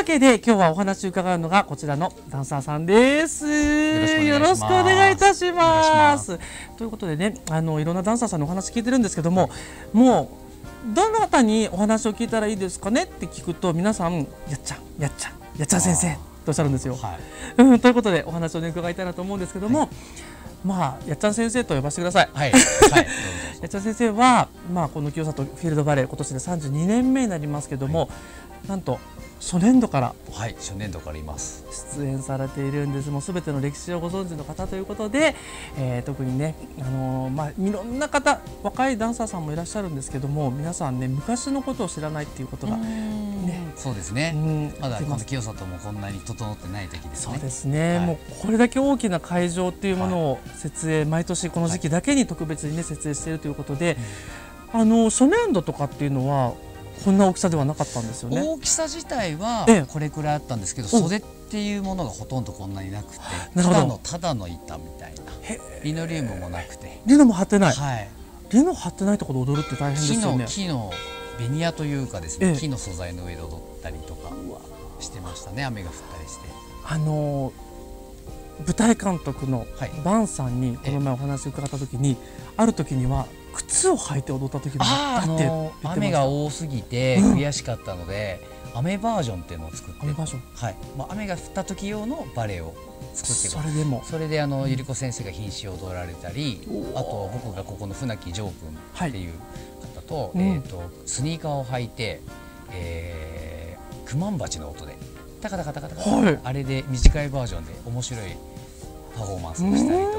わけで今日はお話を伺うのがこちらのダンサーさんです。よろしくお願いいたします。ということでねあのいろんなダンサーさんのお話聞いてるんですけどももうどなたにお話を聞いたらいいですかねって聞くと皆さんやっちゃんやっちゃんやっちゃん先生とおっしゃるんですよ。はい。うんということでお話をね伺いたいなと思うんですけども、まあやっちゃん先生と呼ばせてください。はい。はい。やっちゃん先生は、まあ、この清里フィールドバレー今年で32年目になりますけども、なんと初年度から。はい初年度からいます。出演されているんです。もうすべての歴史をご存知の方ということで、えー特にね、あのーまあ、いろんな方若いダンサーさんもいらっしゃるんですけども皆さんね昔のことを知らないっていうことが、ね。そうですね。うん。まだこの清里もこんなに整ってない時ですね。そうですね、はい。もうこれだけ大きな会場っていうものを設営、毎年この時期だけに特別にね設営しているということで、あの初年度とかっていうのはこんな大きさではなかったんですよね。大きさ自体はええ。これくらいあったんですけど、お袖っていうものがほとんどこんなになくてただのただの板みたいな。へリノリウムもなくて、リノも張ってない、はい、リノ張ってないところで踊るって大変ですよね。木のベニヤというかですね、ええ。木の素材の上で踊ったりとかしてましたね。雨が降ったりして。あの舞台監督のはい。バンさんにこの前お話を伺った時に、ある時には靴を履いて踊った時もあったって。雨が多すぎてうん。悔しかったので、雨バージョンっていうのを作って雨バージョン。はい。まあ、雨が降った時用のバレエを作ってそれでも。それであのゆり子先生が瀕死を踊られたりあと僕がここの船木城君っていう方と,、うん。えー、とスニーカーを履いて、えー、クマンバチの音でタカタカタカタカタ、はい。あれで短いバージョンで面白いパフォーマンスをしたりとか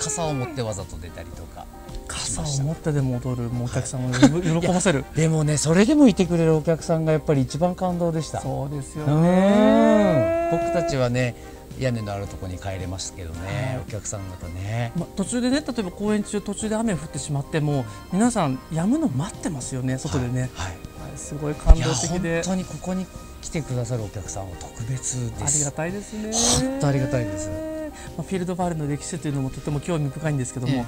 傘を持ってわざと出たりとか傘を持ってでも踊るもうお客さんを 喜ばせる。でもねそれでもいてくれるお客さんがやっぱり一番感動でした。そうですようん。ね。僕たちはね屋根のあるところに帰れましたけどね、はい。お客さん方ね。ま、途中でね例えば公演中途中で雨降ってしまっても皆さん止むの待ってますよね外でね、はい、はいすごい感動的で。当にここに来てくださるお客さんは特別です。ありがたいですね。本当ありがたいですまあ、フィールドバレーの歴史というのもとても興味深いんですけども、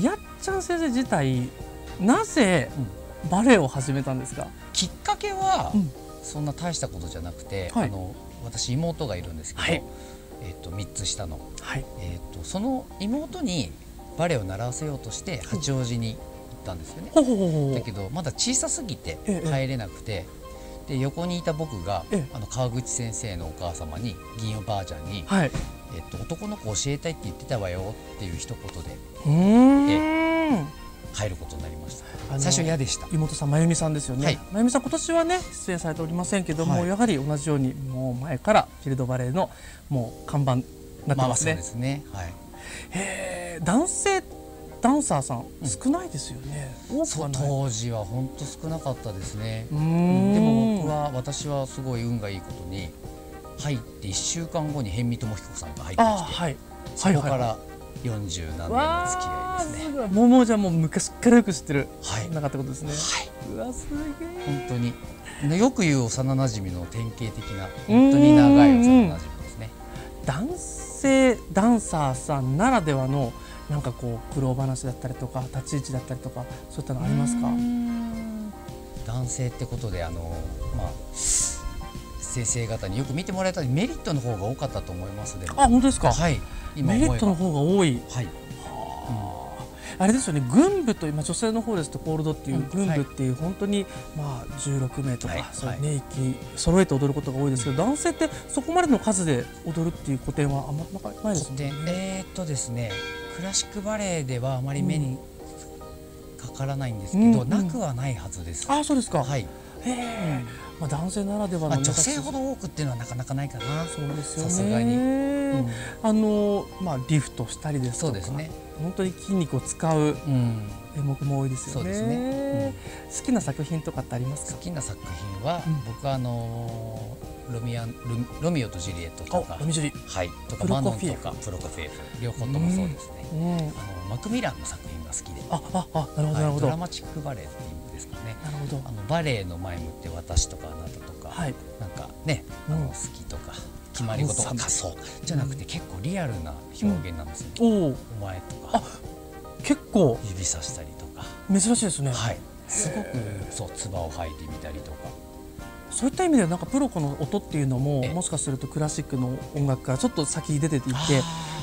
やっちゃん先生自体なぜバレエを始めたんですか、きっかけは、うん。そんな大したことじゃなくて、はい。あの私妹がいるんですけど、はい。えっと3つ下の、はい。えっとその妹にバレエを習わせようとして八王子に行ったんですよね。ほうほうほだけどまだ小さすぎてええ帰れなくて、で横にいた僕が、ええ。あの川口先生のお母様に銀おばあちゃんに、はいえっと男の子教えたいって言ってたわよっていう一言でうーん。帰ることになりました。最初嫌でした。妹さんまゆみさんですよね、はい。まゆみさん今年はね出演されておりませんけども、はい。やはり同じようにもう前からフィールドバレーのもう看板になってまあますね、そうですね。はい。へえ男性ダンサーさんうん。少ないですよね、うはない。当時は本当少なかったですね。でも僕は私はすごい運がいいことに入って1週間後に辺見智彦さんが入ってきて、あはい。そこかはいはいら40何年の付き合いですね。すごい。もうじゃあもう昔からよく知ってるはい。なかったことですね、はうわすげえ本当に。ねよく言う幼馴染の典型的な本当に長い幼馴染ですね。男性ダンサーさんならではのなんかこう苦労話だったりとか立ち位置だったりとかそういったのありますか？男性ってことであのまあ先生方によく見てもらえたりメリットの方が多かったと思いますでも。あ本当ですか、はい。今メリットの方が多い。ばはい。あれですよね。軍部と今女性の方ですとコールドっていううん。軍部っていう本当にまあ16名とか、はい。そうね息揃えて踊ることが多いですけど、男性ってそこまでの数で踊るっていう古典はあんまないですね。えーっとですねクラシックバレエではあまり目にかからないんですけど、うんうん。なくはないはずです。あそうですか。はい、へえ、まあ男性ならではの、女性ほど多くっていうのはなかなかないかな。そうですよね。さすがにうんあのまあリフトしたりですとか、そうですね。本当に筋肉を使ううん、演目も多いですよね。そうですね好きな作品とかってありますか？好きな作品は、うん僕はあのーロミアンロミオとジュリエットとかあ、ロミジュリ。はいとかマノンとかプロコフィエフ両方ともそうですね。うん。あのマクミランの作品が好きで、あ、あ、あ、なるほど、なるはい、ほど。ドラマチックバレエっていうんですかね。なるほど。あ。のバレエの前向って私とかあなたとか、はい。なんかね、あうん。の好きとか決まり事がうん仮想。じゃなくて結構リアルな表現なんですよ、おお、お前とあか結構。指さしたりとか、珍しいですね。はい。すごくそう唾を吐いてみたりとかそういった意味でなんかプロコの音っていうのももしかするとクラシックの音楽からちょっと先に出ていって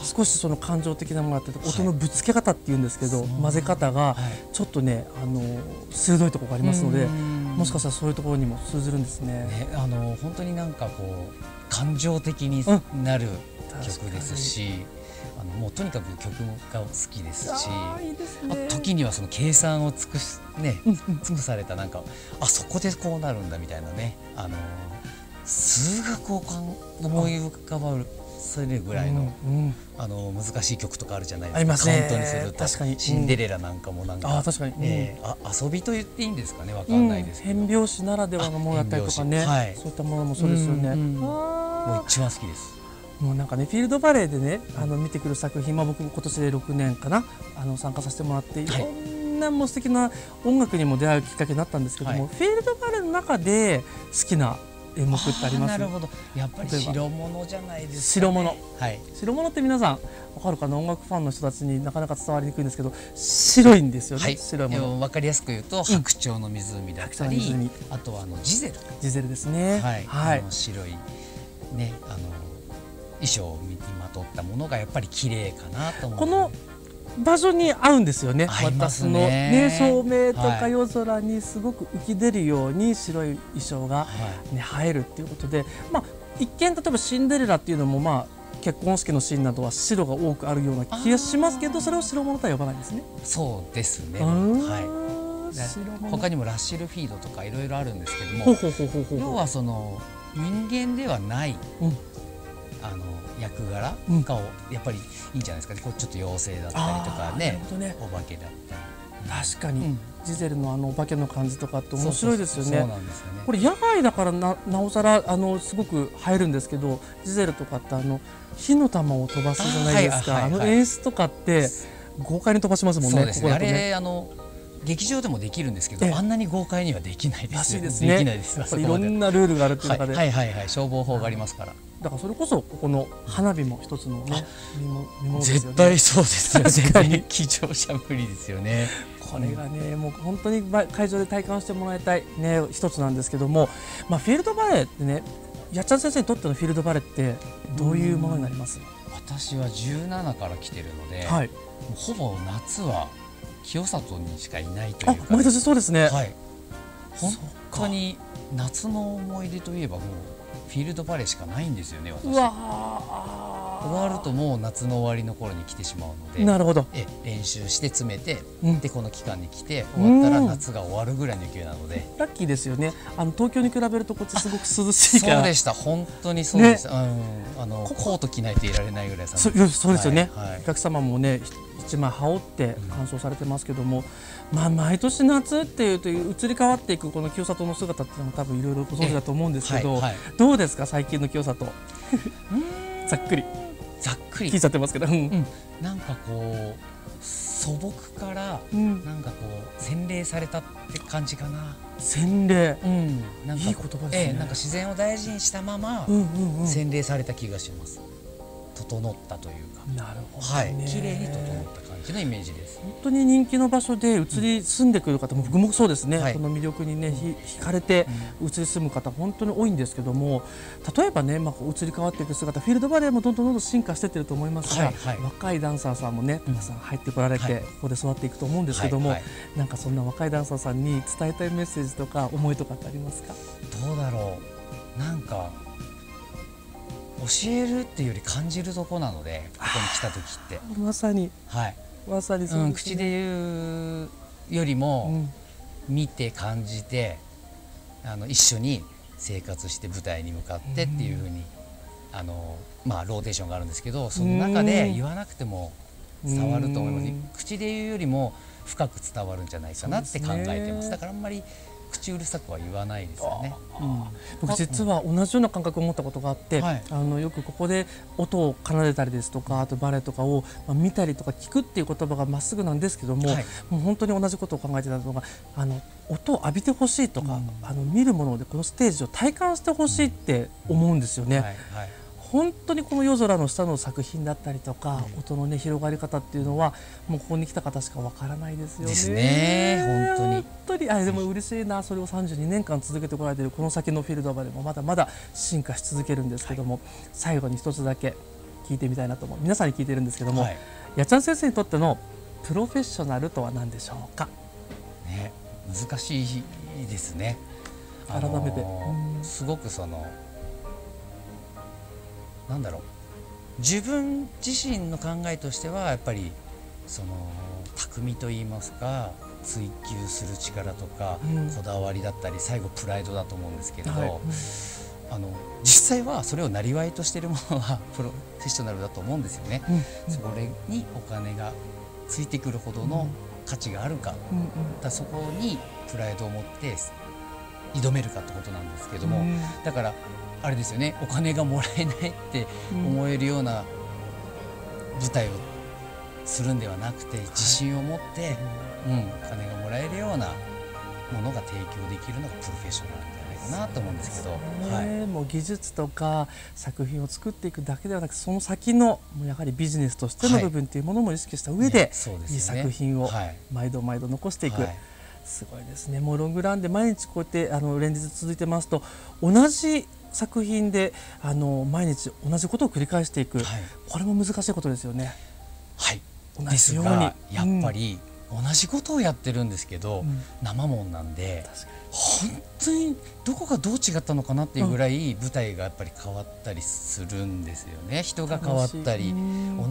少しその感情的なものだったり音のぶつけ方っていうんですけど、はい、混ぜ方がちょっとねあの鋭いところがありますのでもしかしたらそういうところにも通ずるんですね。ねあの本当になんかこう感情的になる曲ですし。あのもうとにかく曲が好きですしいいですね、時にはその計算を尽くし、ね、尽くされたなんかあそこでこうなるんだみたいなね。あの数学を思い浮かばるそれぐらいのうんうん、あの難しい曲とかあるじゃないですか、ね、カウントにすると。確かに。シンデレラなんかもなんか、あ確かに、えー、あ遊びと言っていいんですかね？わかんないですけど、変拍子ならではのものだったりとかね、はい、そういったものもそうですよね、うんうん、もう一番好きですもうなんかねフィールドバレーでねあの見てくる作品、まあ、僕も今年で6年かなあの参加させてもらってい。ろんなもう素敵な音楽にも出会うきっかけになったんですけども、はい、フィールドバレーの中で好きな演目ってあります？なるほど。やっぱり白物じゃないですか、ね、白物。はい。白物って皆さんわかるかな？音楽ファンの人たちになかなか伝わりにくいんですけど白いんですよね、はい、白いもの。わかりやすく言うと白鳥の湖だったり、うん、あとはあのジゼル。ジゼルですね。はい、はい、白いねあの衣装を身にまとったものがやっぱり綺麗かなと思うこの場所に合うんですよね。私のね照明とか夜空にすごく浮き出るように白い衣装がね、はい、映えるっていうことで、まあ一見例えばシンデレラっていうのもまあ結婚式のシーンなどは白が多くあるような気がしますけど、それを白物とは呼ばないんですね。そうですね。はい。他にもラッシュルフィードとかいろいろあるんですけども、要はその人間ではない、うん、あの役柄がやっぱりいいんじゃないですかね。こうちょっと妖精だったりとかねね。お化けだったり。確かに、うん、ジゼルのあのお化けの感じとかって面白いですよね。これ野外だからななおさらあのすごく映えるんですけどジゼルとかってあの火の玉を飛ばすじゃないですか。あはいあの演出とかって豪快に飛ばしますもんね。そうですね。あれあの劇場でもできるんですけど、あんなに豪快にはできないですよ。ね。できないです。いろんなルールがあるっていう中で、はい、はいはいはい。消防法がありますから。だからそれこそここの花火も一つのね見も絶対そうですよ絶対に騎乗車無理ですよね。これがね、もう本当に会場で体感してもらいたいね一つなんですけども、まあフィールドバレーってね、やっちゃん先生にとってのフィールドバレーってどういうものになります？私は17から来てるので、はい、ほぼ夏は清里にしかいないというか、毎年そうですね。はい。本当に夏の思い出といえばもうフィールドバレーしかないんですよね私。終わるともう夏の終わりの頃に来てしまうのでなるほど。え練習して詰めて、うん、でこの期間に来て終わったら夏が終わるぐらいの勢いなので、ラッキーですよね。あの東京に比べるとこっちすごく涼しいから。そうでした。本当にそうでした、ね、うん、あのコート着ないといられないぐらいそそうですよね、はいはい、お客様もね一枚羽織って鑑賞されてますけども、うん、まあ毎年夏っていうと移り変わっていくこの清里の姿っていうのも多分いろいろご存知だと思うんですけど、はいはい、どうですか？最近の清里。ざっくりざっくり。聞いちゃってますけど、うん、なんかこう素朴から、なんかこう洗礼されたって感じかな。洗礼、うん、なんかいい言葉ですね、ええ、なんか自然を大事にしたまま、洗礼された気がします。整ったというか。なるほど、ね、はい、綺麗に整った感じのイメージです。本当に人気の場所で移り住んでくる方も、僕もそうですね、はい、この魅力にね、ひ惹かれて移り住む方、本当に多いんですけども、例えばね、まあ、移り変わっていく姿、フィールドバレーもどんどんどんどん進化してってると思いますが、はいはい、若いダンサーさんもね、皆さん入ってこられて、ここで育っていくと思うんですけども、はいはい、なんかそんな若いダンサーさんに伝えたいメッセージとか、思いとかってありますか？どうだろう。なんか教えるっていうより感じるとこなのでここに来た時って。まさに。はい。まさにそう、ね、うん、口で言うよりも、見て感じてあの一緒に生活して舞台に向かってっていうふうに、あのまあローテーションがあるんですけどその中で言わなくても伝わると思います。口で言うよりも深く伝わるんじゃないかなって考えてます、だからあんまり口うるさくは言わないですよね。うん、僕実は同じような感覚を持ったことがあって、はい、あのよくここで音を奏でたりですとかあとバレエとかを、まあ、見たりとか聞くっていう言葉がまっすぐなんですけども、はい、もう本当に同じことを考えてたのがあの音を浴びてほしいとか、うん、あの見るものでこのステージを体感してほしいって思うんですよね。はい本当にこの夜空の下の作品だったりとか、うん、音のね広がり方っていうのはもうここに来た方しかわからないですよね。ですね本当に。本当にあでも嬉しいなそれを32年間続けてこられているこの先のフィールドバでもまだまだ進化し続けるんですけども、はい、最後に一つだけ聞いてみたいなと思う皆さんに聞いてるんですけども、はい、やっちゃん先生にとってのプロフェッショナルとは何でしょうか？ね難しいですね。改めて、すごくそのなんだろう。自分自身の考えとしてはやっぱりその匠といいますか追求する力とか、うん、こだわりだったり最後プライドだと思うんですけれど、はい、あの実際はそれをなりわいとしているものは プロフェッショナルだと思うんですよね。うん、それにお金がついてくるほどの価値があるか,、だそこにプライドを持って挑めるかってことなんですけども、だからあれですよねお金がもらえないって思えるような舞台をするんではなくて自信を持って、うん、お金がもらえるようなものが提供できるのがプロフェッショナルなんじゃないかなと思うんですけど、はい、もう技術とか作品を作っていくだけではなくその先のもうやはりビジネスとしての部分っていうものも意識した上で、はい、いい作品を毎度毎度残していく。はいすごいですね。もうロングランで毎日こうやってあの連日続いてますと同じ作品であの毎日同じことを繰り返していく、はい、これも難しいことですよね。はい。同じように。やっぱり、同じことをやってるんですけど、うん、生もんなんで本当にどこがどう違ったのかなっていうぐらい舞台がやっぱり変わったりするんですよね。人が変わったり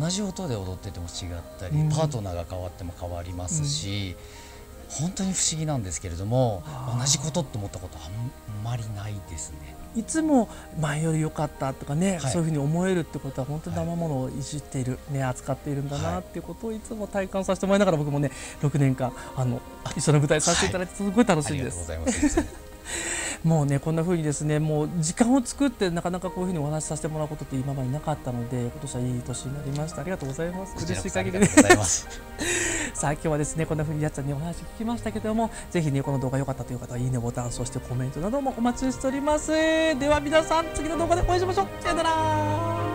同じ音で踊ってても違ったり、パートナーが変わっても変わりますし。うん本当に不思議なんですけれども同じことって思ったことあんまりないですね。いつも前より良かったとかね、はい、そういうふうに思えるってことは本当に生ものをいじってい。る、ね、扱っているんだなっていうことをいつも体感させてもらいながら僕もね6年間あの 一緒の舞台させていただいてすごい楽しいです。はい、もうねこんな風にですねもう時間を作ってなかなかこういうふうにお話しさせてもらうことって今までなかったので今年はいい年になりました。ありがとうございます。嬉しい限りで さあ今日はですねこんな風にやっちゃんにお話聞きましたけどもぜひねこの動画良かったという方はいいねボタンそしてコメントなどもお待ちしております。では皆さん次の動画でお会いしましょう。さよなら